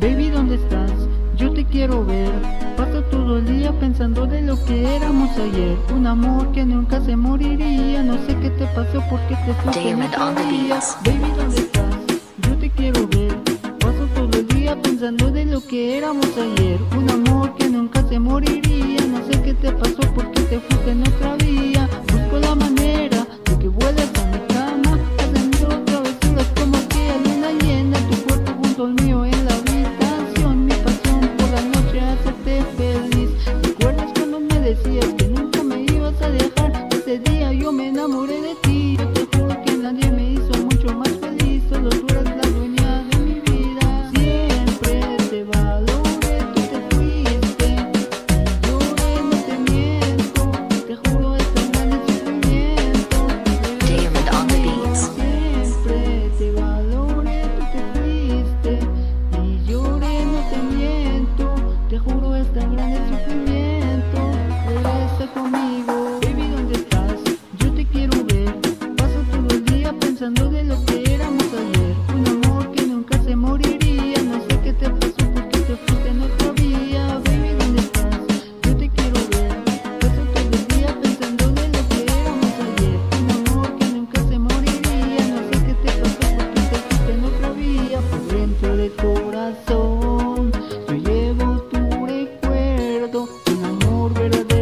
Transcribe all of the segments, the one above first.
Baby, ¿dónde estás? Yo te quiero ver. Paso todo el día pensando de lo que éramos ayer. Un amor que nunca se moriría. No sé qué te pasó porque te fuiste. Baby, ¿dónde estás? Yo te quiero ver. Paso todo el día pensando de lo que éramos ayer. Un amor que nunca se moriría. No sé qué te pasó de lo que éramos ayer. Un amor que nunca se moriría. No sé qué te pasó porque te fuiste en otra vía Baby, ¿dónde estás? Yo te quiero ver. Paso todo el día pensando de lo que éramos ayer. Un amor que nunca se moriría. No sé qué te pasó porque te fuiste en otra vía Por dentro del corazón Yo llevo tu recuerdo. Un amor verdadero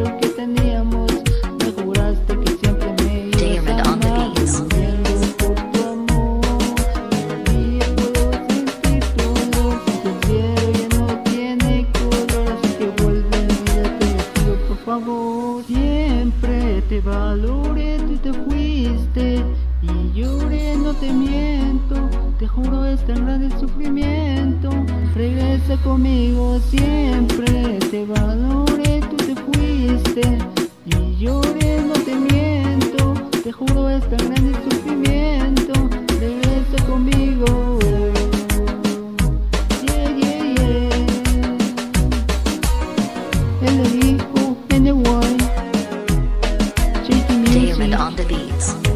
te valoré, tú te fuiste y lloré, no te miento, te juro es tan grande sufrimiento. Regresa conmigo siempre, te valoré, tú te fuiste y lloré, no te miento, te juro es tan grande sufrimiento. Regresa conmigo. Yeah, yeah, yeah. the beats.